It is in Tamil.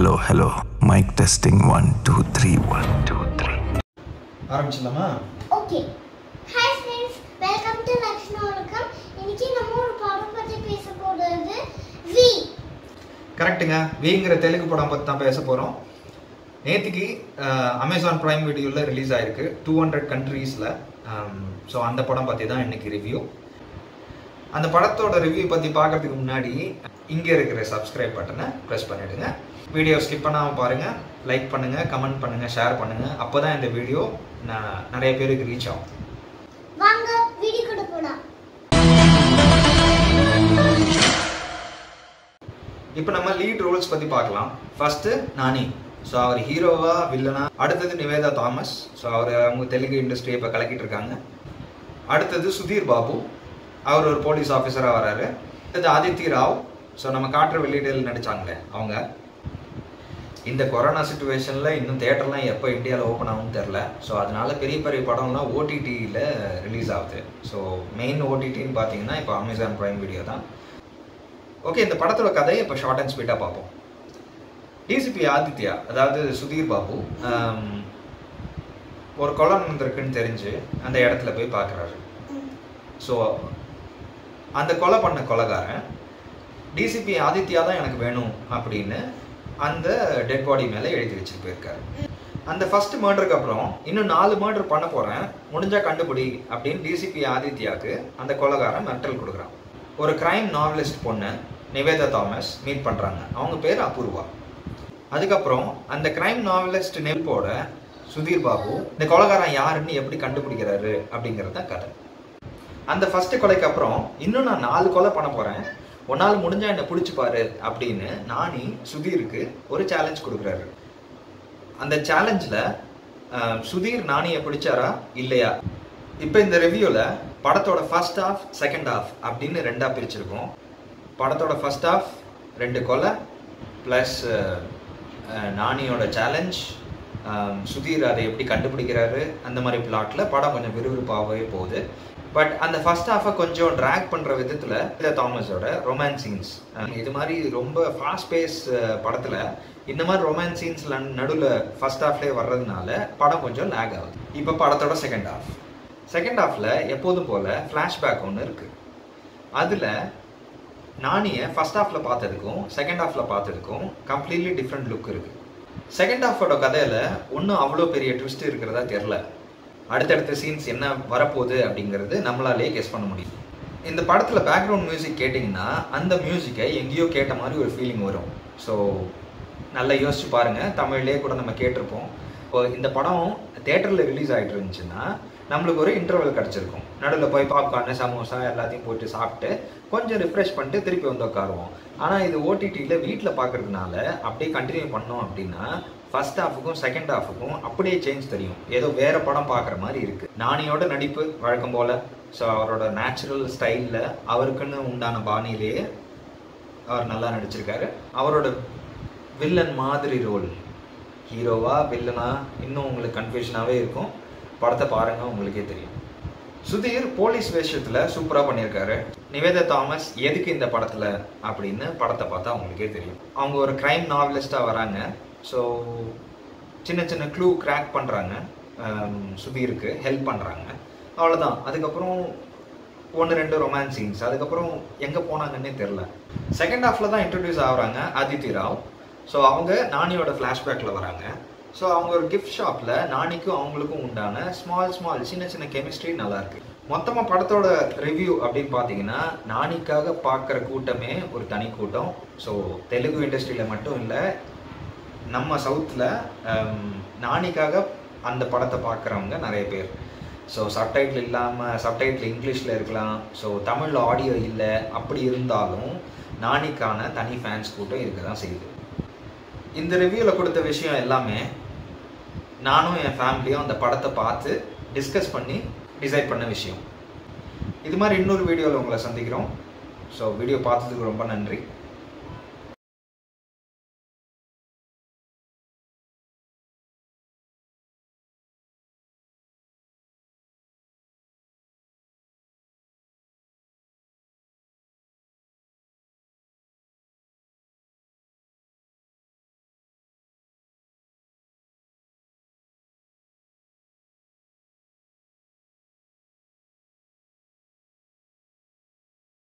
Hello hello mic testing one two three one two three ஆரம்பிச்சிடலாமா? Okay hi friends welcome to Lakshmi வணக்கம். இன்னைக்கு நம்ம ஒரு படம் பற்றி பேச போகிறது வி கரெக்ட்டுங்க விங்கிற தெலுங்கு படம் பற்றி தான் பேச போகிறோம் நேற்றுக்கு அமேசான் ப்ரைம் வீடியோவில் ரிலீஸ் ஆயிருக்கு. டூ ஹண்ட்ரட் கண்ட்ரீஸில் ஸோ அந்த படம் பற்றி தான் இன்னைக்கு ரிவ்யூ அந்த படத்தோட ரிவ்யூ பற்றி பார்க்கறதுக்கு முன்னாடி இங்கே இருக்கிற சப்ஸ்கிரைப் பட்டனை ப்ரெஸ் பண்ணிடுங்க. வீடியோ ஸ்கிப் பண்ணாமல் பாருங்கள் லைக் பண்ணுங்கள் கமெண்ட் பண்ணுங்கள் ஷேர் பண்ணுங்கள் அப்போ தான் இந்த வீடியோ நான் நிறைய பேருக்கு ரீச் ஆகும். இப்போ நம்ம லீட் ரோல்ஸ் பற்றி பார்க்கலாம். ஃபர்ஸ்ட் நானி. ஸோ அவர் ஹீரோவா வில்லனா அடுத்தது நிவேதா தாமஸ். ஸோ அவர் அவங்க தெலுங்கு இண்டஸ்ட்ரியை இப்போ கலக்கிட்டு இருக்காங்க. அடுத்தது சுதீர் பாபு. அவர் ஒரு போலீஸ் ஆஃபீஸராக வராரு. அடுத்தது ஆதித்ய ராவ். ஸோ நம்ம காற்று வெளியீடுகள் நடிச்சாங்களே அவங்க. இந்த கொரோனா சுச்சுவேஷனில் இன்னும் தேட்டர்லாம் எப்போ இந்தியாவில் ஓப்பன் ஆகும்னு தெரில ஸோ அதனால பெரிய பெரிய படம்லாம் ஓடிடியில் ரிலீஸ் ஆகுது. ஸோ மெயின் ஓடிடின்னு பார்த்தீங்கன்னா இப்போ அமேசான் ப்ரைம் வீடியோ தான். ஓகே இந்த படத்தோட கதையை இப்போ ஷார்ட் அண்ட் ஸ்வீட்டாக பார்ப்போம். டிசிபி ஆதித்யா அதாவது சுதீர் பாபு ஒரு கொலை நடந்திருக்குன்னு தெரிஞ்சு அந்த இடத்துல போய் பார்க்குறாரு. ஸோ அந்த கொலை பண்ண கொலைகாரன் டிசிபி ஆதித்யா தான் எனக்கு வேணும் அப்படின்னு அந்த டெட் பாடி மேலே எழுதி வச்சுட்டு போயிருக்காரு. அந்த ஃபர்ஸ்ட் மர்டருக்கு அப்புறம் இன்னும் நாலு மர்டர் பண்ண போகிறேன் முடிஞ்சால் கண்டுபிடி அப்படின்னு டிசிபி ஆதித்யாவுக்கு அந்த கொலகாரன் மெட்டல் கொடுக்குறான். ஒரு கிரைம் நாவலிஸ்ட் பொண்ணு நிவேதா தாமஸ் மீட் பண்ணுறாங்க அவங்க பேர் அபூர்வா. அதுக்கப்புறம் அந்த கிரைம் நாவலிஸ்ட் நெல்போட சுதீர் பாபு இந்த கொலகாரன் யாருன்னு எப்படி கண்டுபிடிக்கிறாரு அப்படிங்கிறது தான் கதை. அந்த ஃபர்ஸ்ட் கொலைக்கு அப்புறம் இன்னும் நான் நாலு கொலை பண்ண போறேன். உன்னால் முடிஞ்சா என்னை பிடிச்சிப்பாரு அப்படின்னு நானி சுதீருக்கு ஒரு சேலஞ்ச் கொடுக்குறாரு. அந்த சேலஞ்சில் சுதீர் நானியை பிடிச்சாரா? இல்லையா? இப்போ இந்த ரிவ்யூவில் படத்தோட ஃபர்ஸ்ட் ஹாஃப் செகண்ட் ஆஃப் அப்படின்னு ரெண்டாக பிரிச்சிருக்கோம். படத்தோட ஃபர்ஸ்ட் ஆஃப் ரெண்டு கொலை ப்ளஸ் நானியோட சேலஞ்ச் சுதீர் அதை எப்படி கண்டுபிடிக்கிறாரு? அந்த மாதிரி பிளாட்டில் படம் கொஞ்சம் விறுவிறுப்பாகவே போகுது. பட் அந்த ஃபர்ஸ்ட் ஹாஃபை கொஞ்சம் ட்ராக் பண்ணுற விதத்தில் இந்த தாமஸோட ரொமான்ஸ் சீன்ஸ் இது மாதிரி ரொம்ப ஃபாஸ்ட் பேஸ் படத்தில் இந்த மாதிரி ரொமான்ஸ் சீன்ஸ் நடுவில் ஃபர்ஸ்ட் ஹாஃப்லேயே வர்றதுனால படம் கொஞ்சம் லேக் ஆகுது. இப்போ படத்தோட செகண்ட் ஹாஃப் செகண்ட் ஹாஃபில் எப்போதும் போல் ஃப்ளாஷ்பேக் ஒன்று இருக்குது அதில் நானியை ஃபர்ஸ்ட் ஹாஃபில் பார்த்ததுக்கும் செகண்ட் ஹாஃபில் பார்த்ததுக்கும் கம்ப்ளீட்லி டிஃப்ரெண்ட் லுக் இருக்குது செகண்ட் ஹாஃபோட கதையில் ஒன்றும் அவ்வளோ பெரிய ட்விஸ்ட் இருக்கிறதா தெரில அடுத்தடுத்த சீன்ஸ் என்ன வரப்போகுது அப்படிங்கிறது நம்மளாலேயே கெஸ் பண்ண முடியும். இந்த படத்தில் பேக்ரவுண்ட் மியூசிக் கேட்டிங்கன்னா அந்த மியூசிக்கை எங்கேயோ கேட்ட மாதிரி ஒரு ஃபீலிங் வரும். ஸோ நல்லா யோசிச்சு பாருங்கள் தமிழ்லேயே கூட நம்ம கேட்டிருப்போம். இப்போ இந்த படம் தேட்டரில் ரிலீஸ் ஆகிட்டு இருந்துச்சுன்னா நம்மளுக்கு ஒரு இன்டர்வல் கிடச்சிருக்கும். நடுவில் போய் பாப்கார்னு சமோசா எல்லாத்தையும் போயிட்டு சாப்பிட்டு கொஞ்சம் ரிஃப்ரெஷ் பண்ணிட்டு திருப்பி வந்து உட்காருவோம். ஆனால் இது ஓடிடியில் வீட்டில் பார்க்கறதுனால அப்படியே கண்டினியூ பண்ணோம் அப்படின்னா ஃபர்ஸ்ட் ஹாஃபுக்கும் செகண்ட் ஹாஃபுக்கும் அப்படியே சேஞ்ச் தெரியும். ஏதோ வேறு படம் பார்க்குற மாதிரி இருக்குது நானியோட நடிப்பு வழக்கம் போல். ஸோ அவரோட நேச்சுரல் ஸ்டைலில் அவருக்குன்னு உண்டான பாணியிலேயே அவர் நல்லா நடிச்சிருக்காரு. அவரோட வில்லன் மாதிரி ரோல் ஹீரோவா வில்லனா இன்னும் உங்களுக்கு கன்ஃபியூஷனாகவே இருக்கும். படத்தை பாருங்க உங்களுக்கே தெரியும். சுதீர் போலீஸ் வேஷத்தில் சூப்பராக பண்ணியிருக்காரு. நிவேதா தாமஸ் எதுக்கு இந்த படத்தில் அப்படின்னு படத்தை பார்த்தா அவங்களுக்கே தெரியும். அவங்க ஒரு க்ரைம் நாவலிஸ்டாக வராங்க. ஸோ சின்ன சின்ன க்ளூ கிராக் பண்ணுறாங்க சுதீருக்கு ஹெல்ப் பண்ணுறாங்க அவ்வளோதான் அதுக்கப்புறம் ஒன்று ரெண்டு ரொமான்ஸ் சீன்ஸ் அதுக்கப்புறம் எங்கே போனாங்கன்னே தெரில செகண்ட் ஹாஃபில் தான் இன்ட்ரடியூஸ் ஆகுறாங்க. அதித்தி ராவ். ஸோ அவங்க நானியோட ஃப்ளாஷ்பேக்கில் வராங்க. ஸோ அவங்க ஒரு கிஃப்ட் ஷாப்பில் நானிக்கும் அவங்களுக்கும் உண்டான ஸ்மால் ஸ்மால் சின்ன சின்ன கெமிஸ்ட்ரி நல்லாயிருக்கு மொத்தமாக படத்தோட ரிவ்யூ அப்படின்னு பார்த்தீங்கன்னா நானிக்காக பார்க்குற கூட்டமே ஒரு தனி கூட்டம். ஸோ தெலுங்கு இண்டஸ்ட்ரியில் மட்டும் இல்லை நம்ம சவுத்தில் um, நானிக்காக அந்த படத்தை பார்க்குறவங்க நிறைய பேர். ஸோ சப்டைட்டில் இல்லாமல் சப்டைட்டில் இங்கிலீஷில் இருக்கலாம். ஸோ தமிழில் ஆடியோ இல்லை அப்படி இருந்தாலும் நானிக்கான தனி ஃபேன்ஸ் கூட்டம் இருக்க தான் செய்யுது. இந்த ரிவ்யூவில் கொடுத்த விஷயம் எல்லாமே நானும் என் ஃபேமிலியும் அந்த படத்தை பார்த்து டிஸ்கஸ் பண்ணி டிசைட் பண்ண விஷயம். இது மாதிரி இன்னொரு வீடியோவில் உங்களை சந்திக்கிறோம். ஸோ வீடியோ பார்த்ததுக்கு ரொம்ப நன்றி.